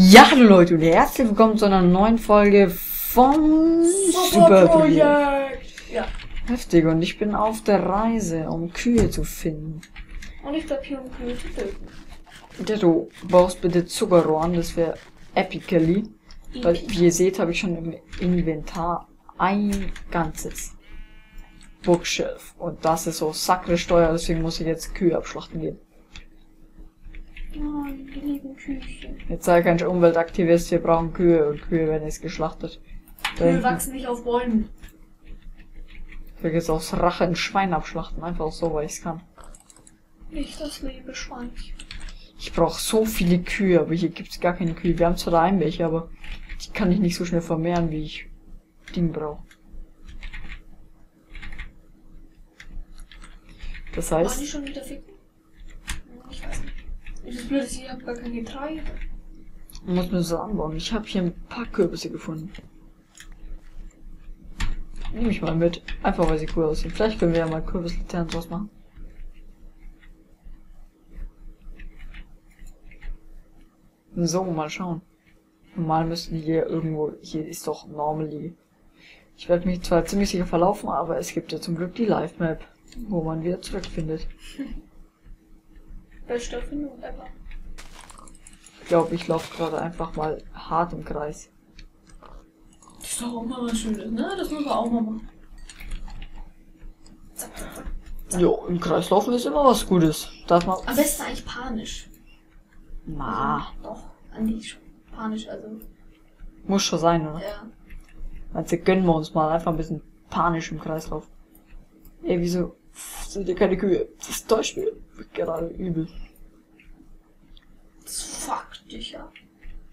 Ja, hallo Leute und herzlich willkommen zu einer neuen Folge von Super Projekt. Ja. Heftig und ich bin auf der Reise, um Kühe zu finden. Und ich bleib hier, um Kühe zu töten. Ja, du brauchst bitte Zuckerrohren, das wäre epically. Weil, wie ihr seht, habe ich schon im Inventar ein ganzes Bookshelf. Und das ist so sackre Steuer, deswegen muss ich jetzt Kühe abschlachten gehen. Nein, die lieben Küchen. Jetzt sei kein Umweltaktivist, wir brauchen Kühe und Kühe werden jetzt geschlachtet. Kühe wachsen nicht auf Bäumen. Ich will jetzt aus Rache ein Schwein abschlachten, einfach so, weil ich's kann. Nicht das liebe Schwein. Ich brauche so viele Kühe, aber hier gibt's gar keine Kühe. Wir haben zwar daheim welche, aber die kann ich nicht so schnell vermehren, wie ich Ding brauche. Das Waren die heißt, schon wieder ficken? Ist, ich habe gar kein Getreide. man muss mir so anbauen. Ich habe hier ein paar Kürbisse gefunden. Nehme ich mal mit. Einfach weil sie cool aussehen. Vielleicht können wir ja mal Kürbislaternen draus machen. So, mal schauen. Normal müssten hier irgendwo, hier ist doch Normally. Ich werde mich zwar ziemlich sicher verlaufen, aber es gibt ja zum Glück die Live-Map, wo man wieder zurückfindet. Beste Erfindung ever. Ich glaube, ich laufe gerade einfach mal hart im Kreis. Das ist doch auch mal was Schönes, ne? Das muss man auch mal machen. Jo, im Kreis laufen ist immer was Gutes. Darf man. Am besten eigentlich panisch. Na, Also, doch, eigentlich schon. Panisch, also. muss schon sein, oder? Ja. Also gönnen wir uns mal einfach ein bisschen panisch im Kreislauf. Ey, wieso sind hier keine Kühe? Das täuscht gerade übel. Das fuckt dich ab.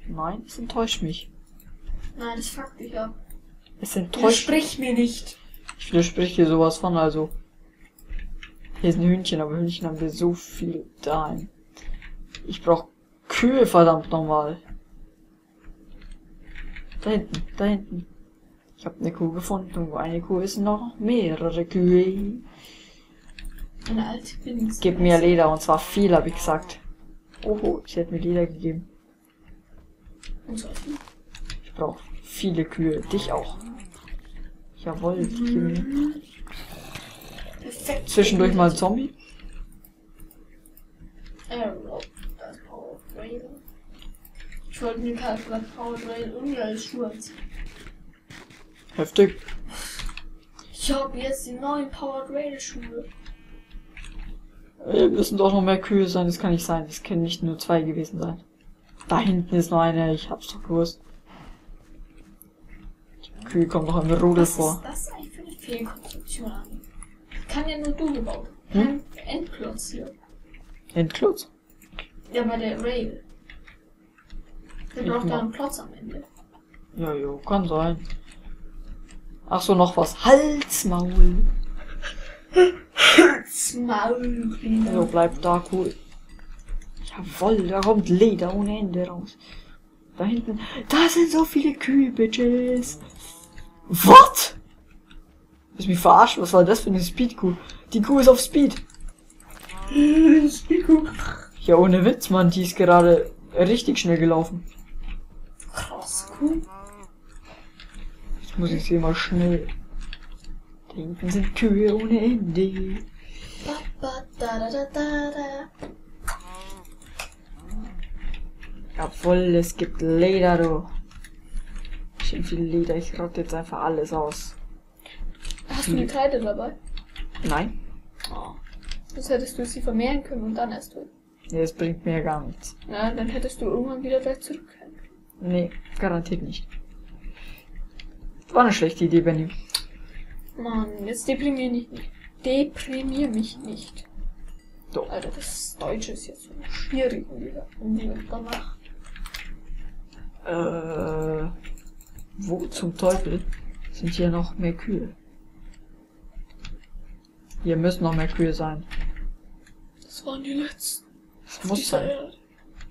Nein, es enttäuscht mich. Nein, das fuckt dich ab. Es enttäuscht mich. Widersprich mir nicht. Ich widerspreche hier sowas von, also. Hier sind Hühnchen, aber Hühnchen haben wir so viel daheim. Ich brauch Kühe, verdammt nochmal. Da hinten, da hinten. Ich habe eine Kuh gefunden. und Wo eine Kuh ist, noch mehrere Kühe. Eine alte Bindungs. Gib mir Leder, und zwar viel, habe ich gesagt. Oho, sie hat mir Leder gegeben. Und so viel. Ich brauche viele Kühe. Dich auch. Jawohl, mir. Perfekt. Zwischendurch mal ein Zombie. Rail. Ich wollte mir gerade Power Rail irgendwie als Schuhe anziehen. Heftig. Ich habe jetzt die neuen Power Rail Schuhe. Äh, müssen doch noch mehr Kühe sein, das kann nicht sein. Es können nicht nur zwei gewesen sein. Da hinten ist noch eine, ich hab's doch gewusst. Die Kühe kommen noch im Rudel Was vor. ist das eigentlich für eine Fehlkonstruktion an? Kann ja nur du gebaut. Hm? Endklotz hier. Endklotz? Ja, bei der Rail. Der Ich braucht da einen Klotz am Ende. Ja, jo, kann sein. Ach so, noch was. Halsmaul. Maul, So, Kleiner. bleib da, cool. Jawoll, da kommt Leder ohne Ende raus. Da hinten. Da sind so viele Kühe, Bitches. What? Willst du mich verarschen? Was war das für eine Speedkuh? Die Kuh ist auf Speed. Ja, ohne Witz, Mann. Die ist gerade richtig schnell gelaufen. Krass, cool. Jetzt muss ich sie mal schnell. Hinten sind Kühe ohne Ende. Jawohl, es gibt Leder, du. Schön viel Leder. Ich rotte jetzt einfach alles aus. Hast du Getreide dabei? Nein? Das hättest du sie vermehren können und dann erst durch. Nee, das bringt mir gar nichts. Ja, dann hättest du irgendwann wieder gleich zurückkehren können. Nee, garantiert nicht. War eine schlechte Idee, Benny. Mann, jetzt deprimier mich nicht. Deprimier mich nicht. Doch. Alter, das Deutsche ist jetzt so schwierig in dieser, in dieser. Äh, wo zum Teufel sind hier noch mehr Kühe? Hier müssen noch mehr Kühe sein. Das waren die letzten. Das muss sein. Erde.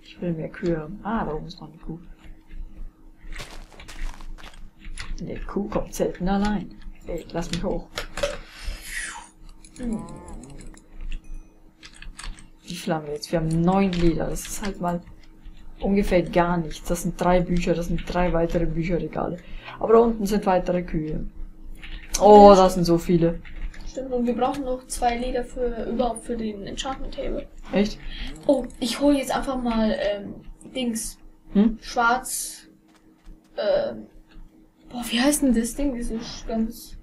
Ich will mehr Kühe haben. Ah, da oben ist noch eine Kuh. Die Kuh kommt selten allein. Ey, lass mich hoch. Mhm. Wie viel haben wir jetzt? Wir haben neun Leder. Das ist halt mal ungefähr gar nichts. Das sind drei Bücher, das sind drei weitere Bücherregale. Aber da unten sind weitere Kühe. Oh, das sind so viele. Stimmt, und wir brauchen noch zwei Leder für überhaupt für den Enchantment Table. Echt? Oh, ich hole jetzt einfach mal ähm, Dings. Hm? Schwarz. Ähm, boah, wie heißt denn das Ding? Das ist ganz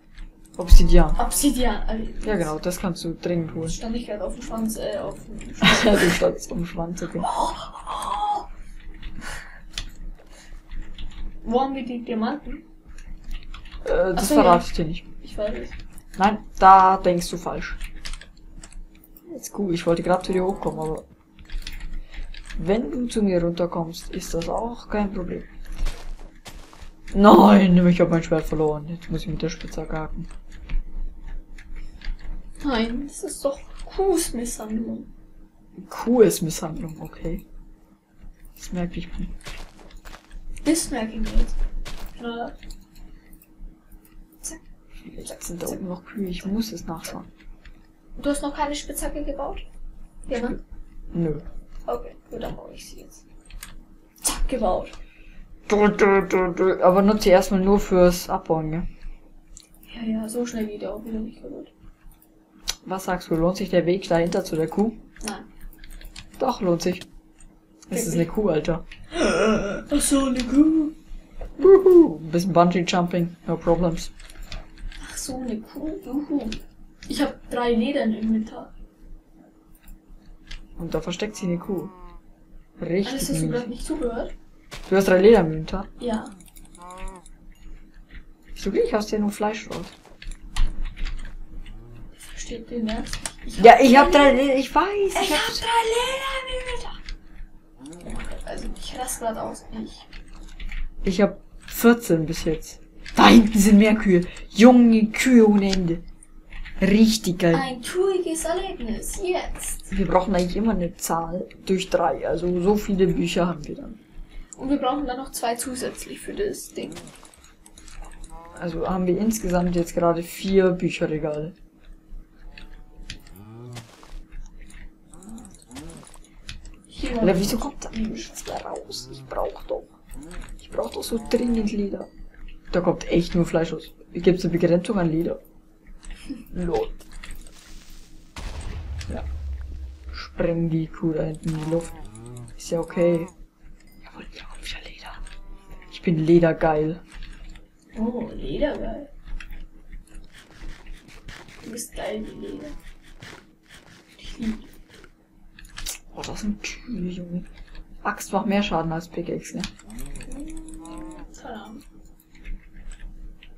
Obsidian. Obsidian. Also, Ja, genau, das kannst du dringend holen. Stand ich gerade auf dem Schwanz, äh, auf dem du standst um Schwanz, okay. Wo haben wir die Diamanten? Äh, das so, verrate ja. ich dir nicht. Ich weiß es. Nein, da denkst du falsch. Jetzt cool, ich wollte gerade zu dir hochkommen, aber wenn du zu mir runterkommst, ist das auch kein Problem. Nein, ich habe mein Schwert verloren. Jetzt muss ich mit der Spitzhacke haken. Nein, das ist doch Kuhsmisshandlung. Kuhesmisshandlung, okay. Das merke ich mir. Das merke ich mir jetzt. Na, Vielleicht sind da oben noch Kühe, ich muss es nachschauen. Du hast noch keine Spitzhacke gebaut? Ja, ne? Nö. Okay, gut, dann baue ich sie jetzt. Zack, gebaut. Aber nutze sie erstmal nur fürs Abbauen, ja? Ja, ja, so schnell geht er auch wieder nicht kaputt. Was sagst du, lohnt sich der Weg dahinter zu der Kuh? Nein. Doch, lohnt sich. Es ist eine Kuh, Alter. Ach so, eine Kuh. Ein bisschen Bungee Jumping, no problems. Ach so, eine Kuh. Juhu. Ich habe drei Leder im Inventar. Und da versteckt sich eine Kuh. Alles Richtig hast du gerade nicht zugehört? Du hast drei Leder im Inventar. Ja. Wieso krieg ich aus dir nur Fleisch raus? Ich verstehe den nicht. Ja, ich hab drei Leder, ich weiß. Ich hab drei Leder im Inventar. Mein Gott, also ich raste gerade aus. Ich. Ich hab 14 bis jetzt. Da hinten sind mehr Kühe. Junge Kühe ohne Ende. Richtig geil. Ein touriges Erlebnis. Jetzt. Wir brauchen eigentlich immer eine Zahl durch drei. Also so viele Bücher haben wir dann. Und wir brauchen dann noch zwei zusätzlich für das Ding. Also haben wir insgesamt jetzt gerade vier Bücherregale. Alter, wieso kommt da nichts mehr raus? Ich brauch doch. Ich brauch doch so dringend Leder. Da kommt echt nur Fleisch aus. Gibt's eine Begrenzung an Leder? Lol. Ja. Spreng die Kuh da hinten in die Luft. Ist ja okay. Jawohl, hier kommt wieder Leder. Ich bin ledergeil. Oh, Leder geil. Du bist geil wie Leder. Ich liebe. Oh, das sind Kühe, Junge. Axt macht mehr Schaden als Pickaxe, ne? Ahnung.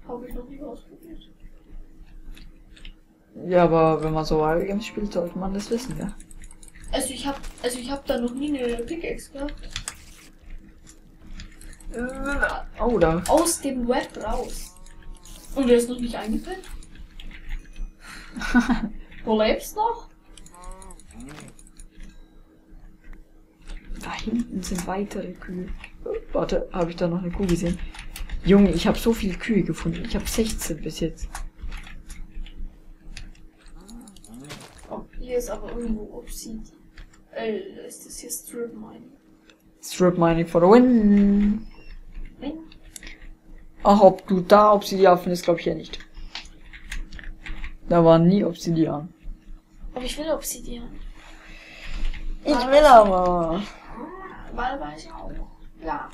Habe ich noch nie ausprobiert. Ja, aber wenn man so Games spielt, sollte man das wissen, ja? Also ich hab, also ich hab da noch nie eine Pickaxe gehabt. Oh, da. Aus dem Web raus. Und der ist noch nicht eingepennt? du lebst noch? Da hinten sind weitere Kühe. Warte, habe ich da noch eine Kuh gesehen? Junge, ich habe so viele Kühe gefunden. Ich habe 16 bis jetzt. Oh, hier ist aber irgendwo Obsidian. Äh, ist das hier Strip Mine? Strip Mining for the win. Ach, ob du da Obsidian findest, glaube ich ja nicht. Da war nie Obsidian. Aber ich will Obsidian. Ich will aber. Weil weiß ich auch. Ja.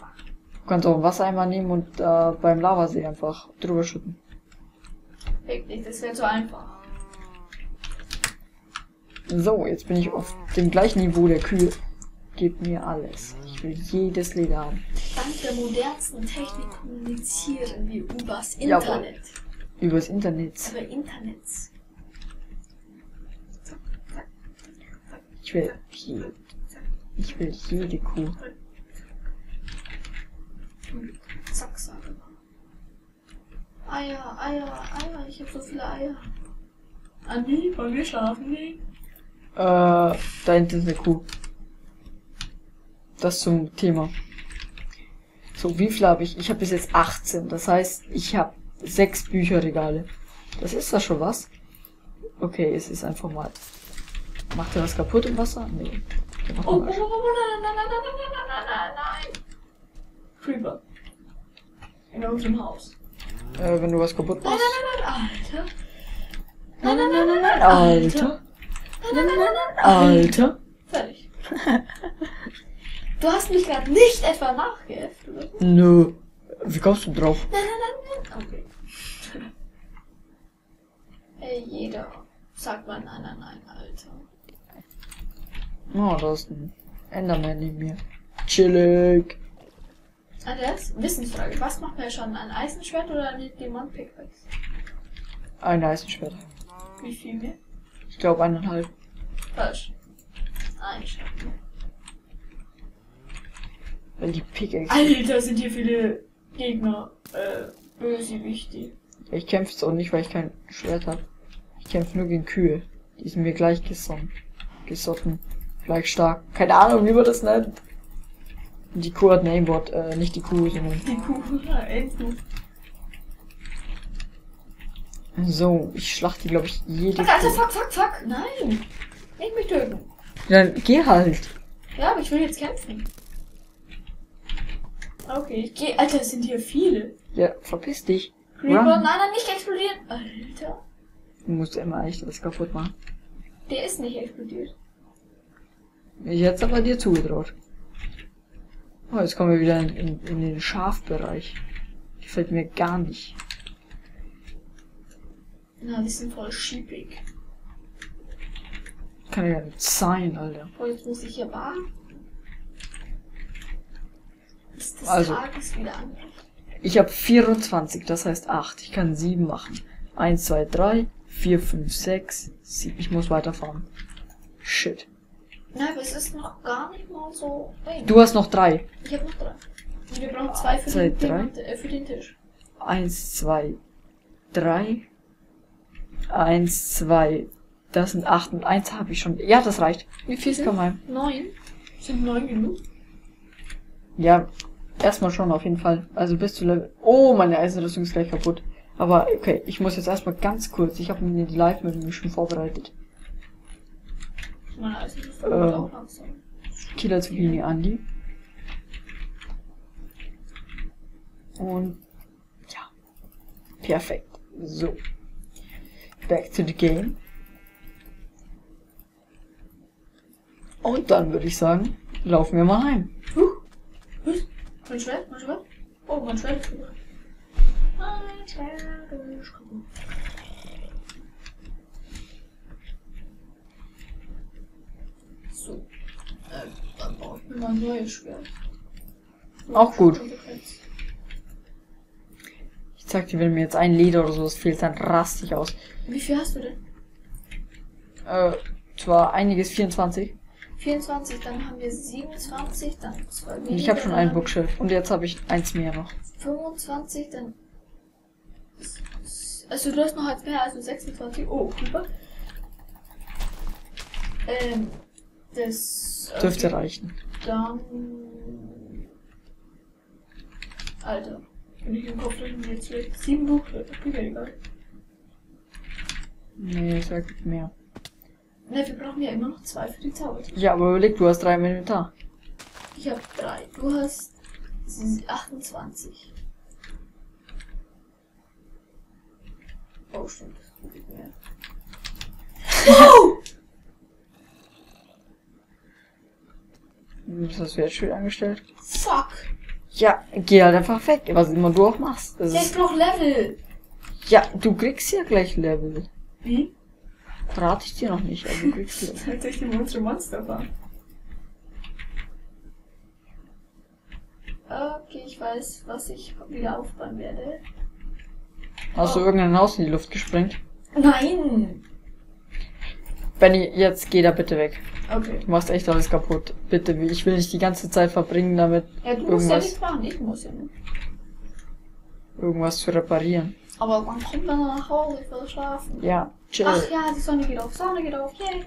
Du kannst auch einen Wassereimer nehmen und äh, beim Lavasee einfach drüber schütten. Wirklich, das wäre zu einfach. So, jetzt bin ich auf dem gleichen Niveau der Kühe. Gib mir alles. Ich will jedes Leder haben. Dank der modernsten Technik kommunizieren wir übers Jawohl. Internet. Übers Internet. Über Internet. Ich will jede. Ich will jede Kuh. Zack, sag mal. Eier, Eier, Eier. Ich hab so viele Eier. Ah, nee, wollen wir schlafen? Nee. Äh, da hinten ist eine Kuh. Das zum Thema. So, wie viel habe ich? Ich habe bis jetzt 18. Das heißt, ich habe sechs Bücherregale. Das ist da schon was. Okay, es ist einfach mal. Macht er was kaputt im Wasser? Nee. Oh, oh, oh, nein, nein, nein, nein, nein, nein, nein. Creeper. In unserem Haus. Äh, wenn du was kaputt machst. Nein, nein, nein, nein, Alter. Nein, nein, nein, nein, nein, Alter. Nein, nein, nein, nein, Alter. Fertig. Du hast mich gerade nicht etwa nachgeäfft, oder? Nö. Wie kommst du drauf? Nein, nein, nein, nein. Okay. Ey, jeder sagt mal nein, nein, nein, Alter. Oh, da ist ein Enderman neben mir. Chillig. Andreas, Wissensfrage. Was macht man schon? Ein Eisenschwert oder eine Diamant Pickaxe? Ein Eisenschwert. Wie viel mehr? Ich glaube eineinhalb. Falsch. Ein Schwert. Weil die Pickaxe. Alter, sind hier viele Gegner. Äh, Bösewichte. Ich kämpfe so nicht, weil ich kein Schwert habe. Ich kämpfe nur gegen Kühe. Die sind mir gleich gesonnen. Gesotten. Gleich stark. Keine Ahnung, wie man das nennt. Die Kuh hat ein Aimbot. Äh, nicht die Kuh, sondern... Die Kuh, Endkuh. So, ich schlachte, glaube ich, jede Alter, Alter, Kuh. fuck, fuck, fuck. Nein. Nicht mich töten. Dann geh halt. Ja, aber ich will jetzt kämpfen. Okay, ich geh. Alter, es sind hier viele. Ja, verpiss dich. Creeper, nein, nein, nicht explodieren. Alter. Du musst immer echt was kaputt machen. Der ist nicht explodiert. Ich hätte aber dir zugetraut. Oh, jetzt kommen wir wieder in, in, in den Schafbereich. Gefällt mir gar nicht. Na, die sind voll schiebig. Kann ja nicht sein, Alter. Oh, jetzt muss ich hier warten. Bis des Also. Tages wieder an. Ich habe 24, das heißt 8. Ich kann 7 machen. 1, 2, 3, 4, 5, 6, 7. Ich muss weiterfahren. Shit. Nein, aber es ist noch gar nicht mal so. Ey, Du hast noch 3. Ich habe noch drei. Und wir brauchen zwei für, Zwei, den, äh, für den Tisch. 1, 2, 3. 1, 2. Das sind 8 und 1 habe ich schon. Ja, das reicht. Wie viel Komm mal. Neun. Sind neun genug? Ja, erstmal schon auf jeden Fall. Also bis zu Level. Oh, meine Eisenrüstung ist gleich kaputt. Aber okay, ich muss jetzt erstmal ganz kurz. Ich habe mir die Live-Meldung schon vorbereitet. Meine Eisen ist Ähm. auch langsam. Killer Zucchini Andi. Und ja. Perfekt. So. Back to the game. Und dann würde ich sagen, laufen wir mal heim. Huch. Mein Schwert? Mein Schwert? Oh, Schwert ist kaputt. So. Äh, dann brauche ich mir mal ein neues Schwert. Auch gut. Ich sag dir, wenn mir jetzt ein Leder oder sowas fehlt, dann raste ich aus. Wie viel hast du denn? Äh, zwar einiges 24. 24, dann haben wir 27, dann zwei weniger. Ich habe schon ein Bookshelf. Und jetzt habe ich eins mehr noch. 25, dann. Also du hast noch als mehr, also 26. Oh, super. Ähm, das. Dürfte okay, reichen. Dann. Alter, bin ich im Kopf drin jetzt schlecht. Sieben Bücher, egal. Nee, ich sag mehr. Ne, wir brauchen ja immer noch zwei für die Zauber. Ja, aber überleg, du hast drei im Inventar. Ich habe drei. Du hast s- 28. Oh, stimmt. Das geht mehr. Das hast du jetzt schön angestellt. Fuck! Ja, geh halt einfach weg, was immer du auch machst. Das ist, ist noch Level! ja, du kriegst ja gleich Level. Wie? Verrate ich dir noch nicht, kriegst Level. Halt durch die Monster Monster fahren. Okay, ich weiß, was ich wieder aufbauen werde. Hast du irgendein Haus in die Luft gesprengt? Nein! Benny, jetzt geh da bitte weg. Okay. Du machst echt alles kaputt. Bitte, ich will nicht die ganze Zeit verbringen, damit Ja, du musst ja irgendwas, nichts machen, ich muss ja nicht. irgendwas zu reparieren. Aber wann kommt man nach Hause? Ich will schlafen. Ja, chill. Ach ja, die Sonne geht auf, Sonne geht auf, yay!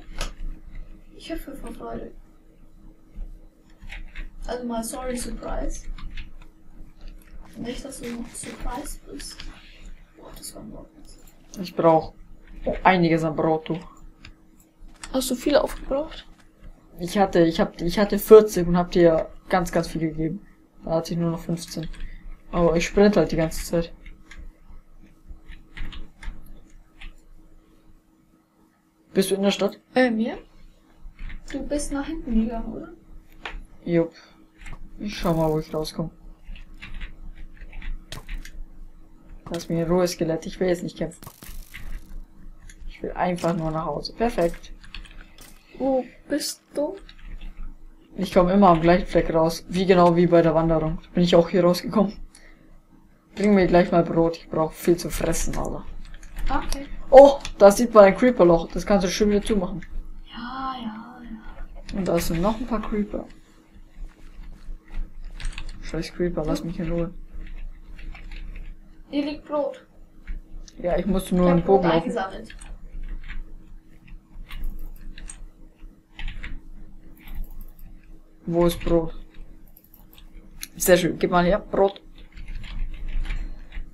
Ich hüpfe vor Freude. Also mal sorry, Surprise. Nicht, dass du noch Surprise bist. Boah, das war ein Wort. Ich brauche einiges an Brot, du. Hast du viel aufgebraucht? Ich hatte, ich hab, ich hatte 40 und hab dir ganz, ganz viel gegeben. Da hatte ich nur noch 15. Aber ich sprinte halt die ganze Zeit. Bist du in der Stadt? Ähm, ja. Du bist nach hinten gegangen, oder? Jupp. Ich schau mal, wo ich rauskomme. Lass mich in Ruhe, Skelett. Ich will jetzt nicht kämpfen. Ich will einfach nur nach Hause. Perfekt. Wo bist du? Ich komme immer am gleichen Fleck raus. Wie genau wie bei der Wanderung. Bin ich auch hier rausgekommen. Bring mir gleich mal Brot. Ich brauche viel zu fressen, Alter. Okay. Oh, da sieht man ein Creeperloch. Das kannst du schön wieder zumachen. Ja, ja, ja. Und da sind noch ein paar Creeper. Scheiß Creeper, lass mich in Ruhe. Hier liegt Brot. Ja, ich musste Ich nur hab einen Bogen eingesammelt. Wo ist Brot? Sehr schön, gib mal her, Brot.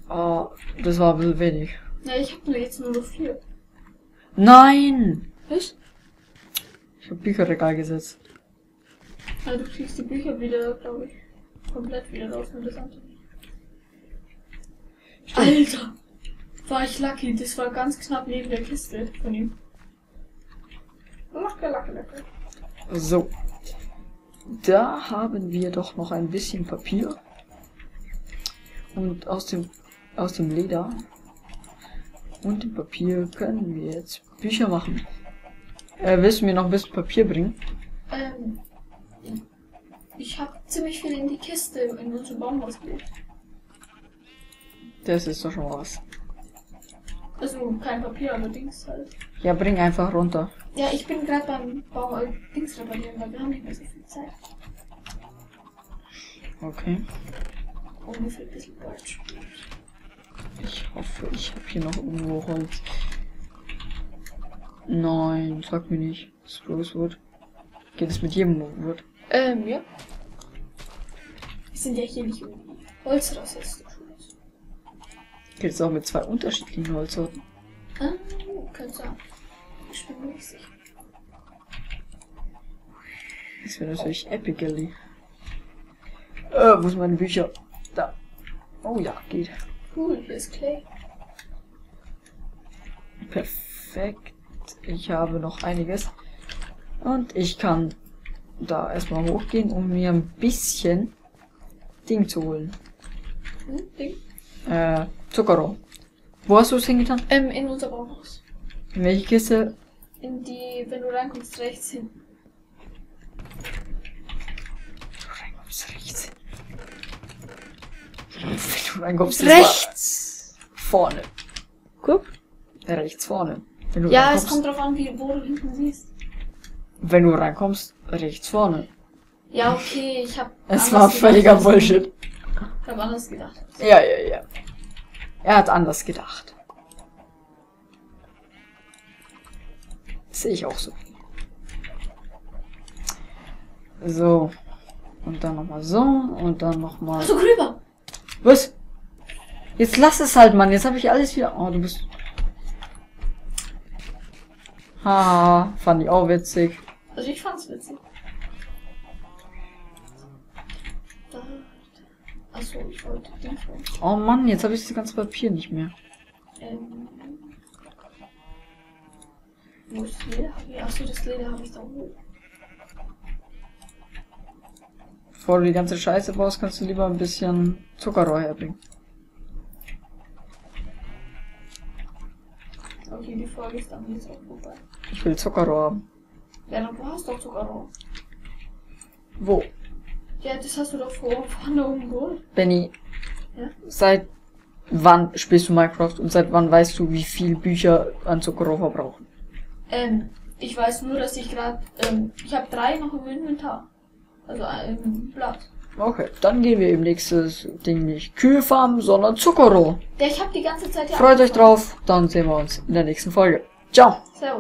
Ah, das war ein bisschen wenig. Ja, ich hab nur jetzt nur noch vier. Nein! Was? Ich hab Bücherregal gesetzt. Ja, du kriegst die Bücher wieder, glaube ich, komplett wieder raus, nur das andere. Alter! War ich lucky, das war ganz knapp neben der Kiste von ihm. Lacke, lacke, lacke. So. Da haben wir doch noch ein bisschen Papier. Und aus dem, aus dem Leder und dem Papier können wir jetzt Bücher machen. Äh, willst du mir noch ein bisschen Papier bringen? Ähm, ich habe ziemlich viel in die Kiste in unserem Baumhaus gelegt. Das ist doch schon mal was. Also kein Papier, allerdings halt. Ja, bring einfach runter. Ja, ich bin gerade beim Bau äh, Dings reparieren, weil wir haben nicht mehr so viel Zeit. Okay. Ungefähr ein bisschen Deutsch. Ich hoffe, ich habe hier noch irgendwo Holz. Nein, sag mir nicht. Spruce Wood. Geht es mit jedem Wood? Ähm, ja. Wir sind ja hier nicht irgendwie Holzrassisten. Geht es auch mit zwei unterschiedlichen Holzsorten? Ah, könnte sein. Ich bin mir nicht sicher. Das wäre natürlich epically. Äh, wo sind meine Bücher? Da. Oh ja, geht. Cool, hier ist Clay. Perfekt. Ich habe noch einiges. Und ich kann da erstmal hochgehen, um mir ein bisschen Ding zu holen. Hm, Ding. Äh, Zuckerrohr. Wo hast du es hingetan? Ähm, in unser Baumhaus. In welche Kiste? In die, wenn du reinkommst, rechts hinten. Du reinkommst rechts. Wenn du reinkommst Rechts! vorne. Guck. Rechts vorne. Wenn du Ja, es kommt drauf an, wie, wo du hinten siehst. wenn du reinkommst, rechts vorne. Ja, okay, ich hab. Es war gedacht, völliger du- Bullshit. Ich hab anders gedacht. Ja, ja, ja. Er hat anders gedacht. Sehe ich auch so. So. Und dann nochmal so. Und dann nochmal. Achso, Creeper! Was? Jetzt lass es halt, Mann. Jetzt habe ich alles wieder. Oh, du bist. Haha, fand ich auch witzig. Also ich fand's witzig. Achso, ich wollte den schon. Oh Mann, jetzt habe ich das ganze Papier nicht mehr. Ähm. Wo ist das Leder? Achso, das Leder habe ich da oben. Bevor du die ganze Scheiße baust, kannst du lieber ein bisschen Zuckerrohr herbringen. Okay, die Folge ist dann jetzt auch vorbei. Ich will Zuckerrohr haben. Ja, dann du hast doch Zuckerrohr. Wo? Ja, das hast du doch vor, vorne oben geholt. Benny, Ja? seit wann spielst du Minecraft und seit wann weißt du, wie viel Bücher an Zuckerrohr verbrauchen? Ähm, ich weiß nur, dass ich gerade, ähm, ich habe drei noch im Inventar. Also äh, im Blatt. Okay, dann gehen wir im nächstes Ding nicht Kühe farmen, sondern Zuckerrohr. Ja, ich habe die ganze Zeit ja. Freut euch drauf, dann sehen wir uns in der nächsten Folge. Ciao! Servus.